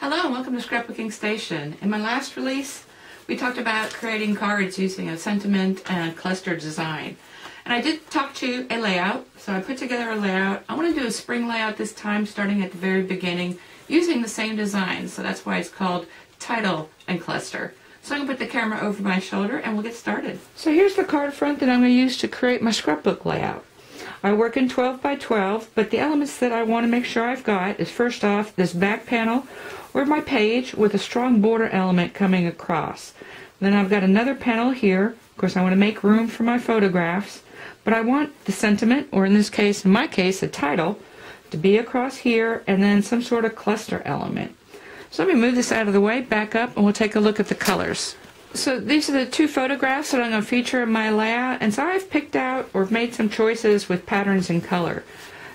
Hello and welcome to Scrapbooking Station. In my last release, we talked about creating cards using a sentiment and cluster design. And I did talk to a layout, so I put together a layout. I want to do a spring layout this time, starting at the very beginning, using the same design. So that's why it's called title and cluster. So I'm going to put the camera over my shoulder and we'll get started. So here's the card front that I'm going to use to create my scrapbook layout. I work in 12 by 12, but the elements that I want to make sure I've got is first off this back panel or my page with a strong border element coming across. Then I've got another panel here. Of course, I want to make room for my photographs, but I want the sentiment, or in this case, in my case, a title, to be across here and then some sort of cluster element. So let me move this out of the way, back up, and we'll take a look at the colors. So these are the two photographs that I'm going to feature in my layout, and so I've picked out or made some choices with patterns and color.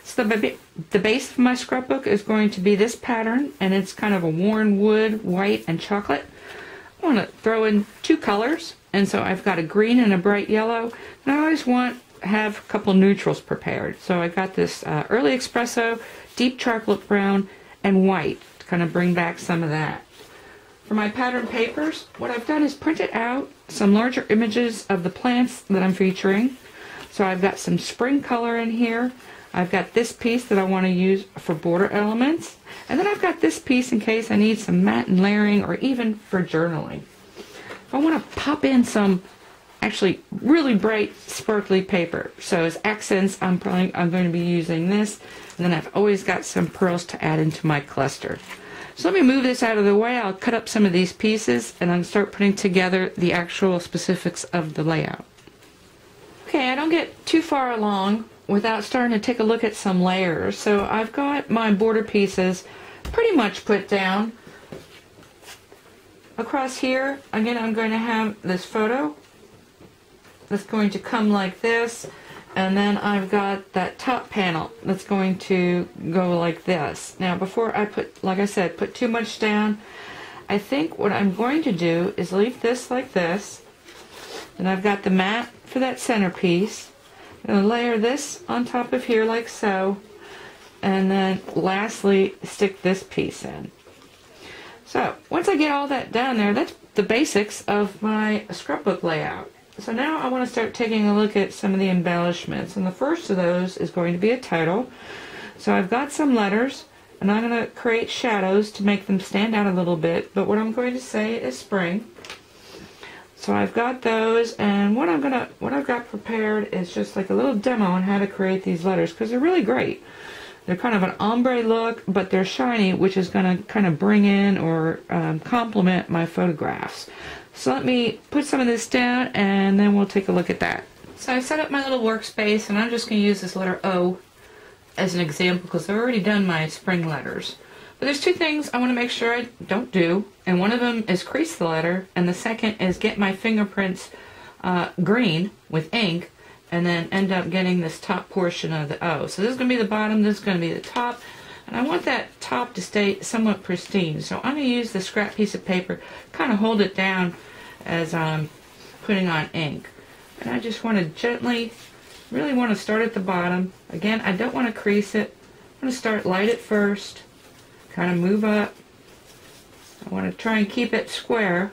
So the, the base of my scrapbook is going to be this pattern, and it's kind of a worn wood, white, and chocolate. I want to throw in two colors, and so I've got a green and a bright yellow, and I always want to have a couple neutrals prepared. So I got this uh, early espresso, deep chocolate brown, and white to kind of bring back some of that. For my pattern papers, what I've done is printed out some larger images of the plants that I'm featuring. So I've got some spring color in here. I've got this piece that I want to use for border elements. And then I've got this piece in case I need some mat and layering or even for journaling. If I want to pop in some actually really bright sparkly paper. So as accents, I'm probably I'm going to be using this. And then I've always got some pearls to add into my cluster. So let me move this out of the way. I'll cut up some of these pieces and I'll start putting together the actual specifics of the layout. Okay, I don't get too far along without starting to take a look at some layers. So I've got my border pieces pretty much put down. Across here, again, I'm going to have this photo that's going to come like this. And then I've got that top panel that's going to go like this. Now, before I put, like I said, put too much down, I think what I'm going to do is leave this like this. And I've got the mat for that centerpiece. I'm going to layer this on top of here like so. And then lastly, stick this piece in. So, once I get all that down there, that's the basics of my scrapbook layout. So now I want to start taking a look at some of the embellishments. And the first of those is going to be a title. So I've got some letters and I'm going to create shadows to make them stand out a little bit. But what I'm going to say is spring. So I've got those and what I'm going to what I've got prepared is just like a little demo on how to create these letters because they're really great. They're kind of an ombre look, but they're shiny, which is going to kind of bring in or um, complement my photographs. So let me put some of this down and then we'll take a look at that. So I set up my little workspace and I'm just going to use this letter O as an example because I've already done my spring letters. But there's two things I want to make sure I don't do, and one of them is crease the letter, and the second is get my fingerprints uh, green with ink, and then end up getting this top portion of the O. So this is going to be the bottom, this is going to be the top, and I want that top to stay somewhat pristine. So I'm going to use the scrap piece of paper, kind of hold it down as I'm putting on ink. And I just want to gently, really want to start at the bottom. Again, I don't want to crease it. I'm going to start light at first, kind of move up. I want to try and keep it square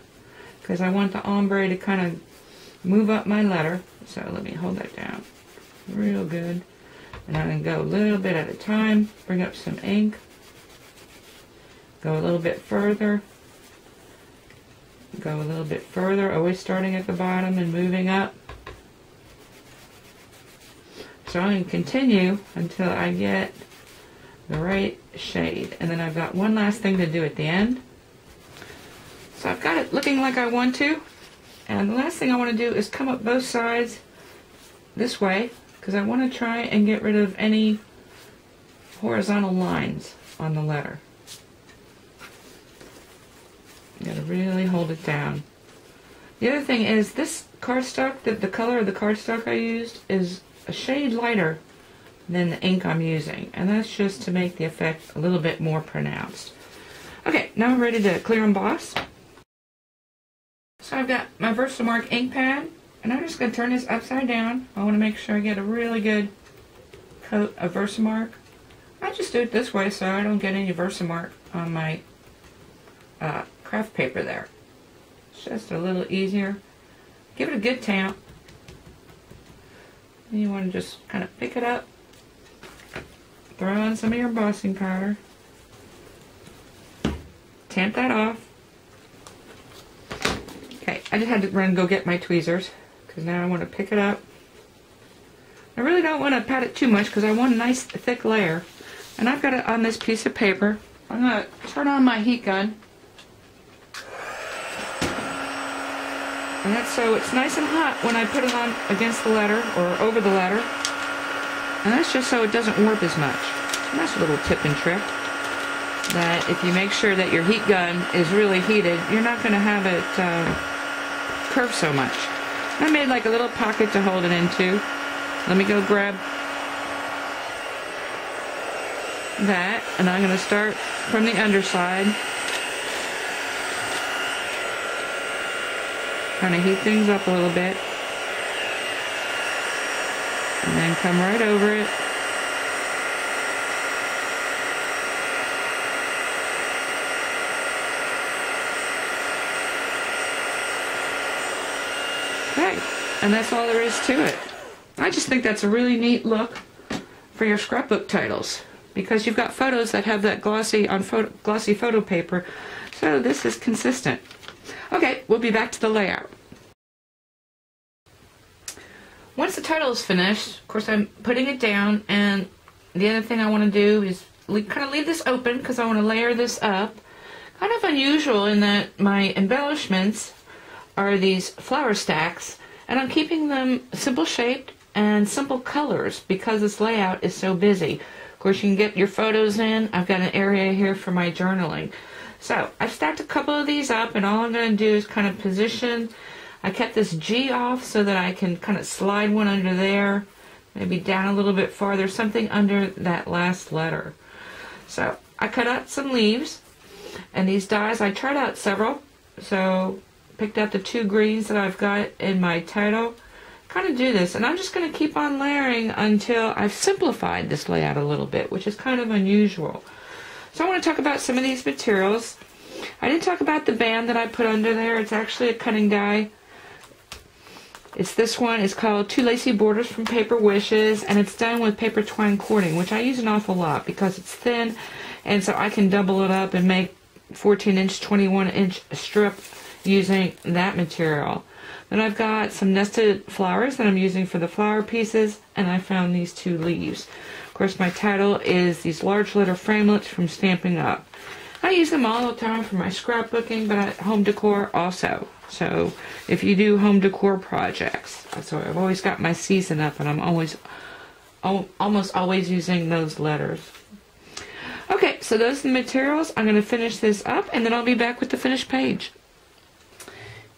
because I want the ombre to kind of move up my letter. So let me hold that down real good. And I'm going to go a little bit at a time, bring up some ink, go a little bit further, go a little bit further, always starting at the bottom and moving up. So I'm going to continue until I get the right shade. And then I've got one last thing to do at the end. So I've got it looking like I want to. And the last thing I want to do is come up both sides this way because I want to try and get rid of any horizontal lines on the letter. You gotta really hold it down. The other thing is this cardstock, the, the color of the cardstock I used is a shade lighter than the ink I'm using. And that's just to make the effect a little bit more pronounced. Okay, now I'm ready to clear emboss. So I've got my Versamark ink pad and I'm just going to turn this upside down. I want to make sure I get a really good coat of Versamark. I just do it this way so I don't get any Versamark on my uh, craft paper there. It's just a little easier. Give it a good tamp. You want to just kind of pick it up, throw on some of your embossing powder, tamp that off. Okay, I just had to run and go get my tweezers because now I want to pick it up. I really don't want to pat it too much because I want a nice thick layer. And I've got it on this piece of paper. I'm going to turn on my heat gun. And that's so it's nice and hot when I put it on against the letter or over the letter. And that's just so it doesn't warp as much. Nice little tip and trick. That if you make sure that your heat gun is really heated, you're not going to have it uh, curve so much. I made like a little pocket to hold it into. Let me go grab that, and I'm going to start from the underside. Kind of heat things up a little bit. And then come right over it. Okay, and that's all there is to it. I just think that's a really neat look for your scrapbook titles because you've got photos that have that glossy on photo, glossy photo paper. So this is consistent. Okay, we'll be back to the layout. Once the title is finished, of course I'm putting it down and the other thing I want to do is kind of leave this open because I want to layer this up. Kind of unusual in that my embellishments are these flower stacks and I'm keeping them simple shaped and simple colors because this layout is so busy. Of course, you can get your photos in. I've got an area here for my journaling. So I've stacked a couple of these up and all I'm going to do is kind of position. I kept this G off so that I can kind of slide one under there, maybe down a little bit farther, something under that last letter. So I cut out some leaves and these dies, I tried out several. So picked out the two greens that I've got in my title kind of do this and I'm just going to keep on layering until I've simplified this layout a little bit which is kind of unusual. So I want to talk about some of these materials. I didn't talk about the band that I put under there. It's actually a cutting die. It's this one. It's called Two Lacy Borders from Paper Wishes and it's done with paper twine cording which I use an awful lot because it's thin and so I can double it up and make 14 inch 21 inch strip using that material. Then I've got some nested flowers that I'm using for the flower pieces, and I found these two leaves. Of course, my title is these large letter framelits from Stampin' Up. I use them all the time for my scrapbooking, but at home decor also. So if you do home decor projects, so I've always got my season up, and I'm always, almost always using those letters. Okay, so those are the materials. I'm going to finish this up, and then I'll be back with the finished page.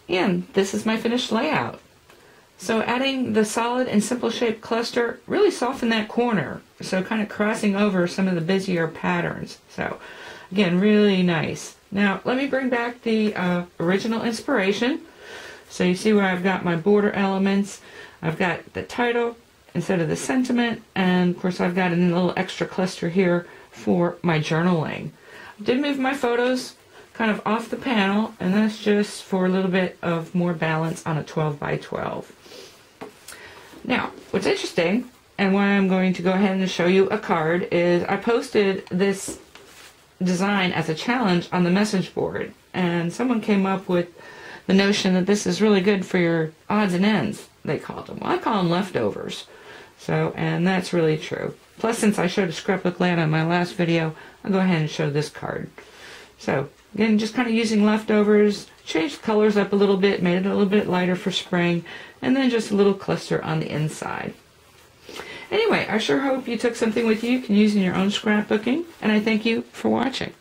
And this is my finished layout. So adding the solid and simple shape cluster really softened that corner. So kind of crossing over some of the busier patterns. So again, really nice. Now let me bring back the uh, original inspiration. So you see where I've got my border elements. I've got the title instead of the sentiment. And of course I've got a little extra cluster here for my journaling. I did move my photos kind of off the panel and that's just for a little bit of more balance on a 12 by 12. Now, what's interesting and why I'm going to go ahead and show you a card is I posted this design as a challenge on the message board and someone came up with the notion that this is really good for your odds and ends, they called them. Well, I call them leftovers. So, and that's really true. Plus, since I showed a scrapbook layout in my last video, I'll go ahead and show this card. So, Again, just kind of using leftovers, changed colors up a little bit, made it a little bit lighter for spring, and then just a little cluster on the inside. Anyway, I sure hope you took something with you you can use in your own scrapbooking, and I thank you for watching.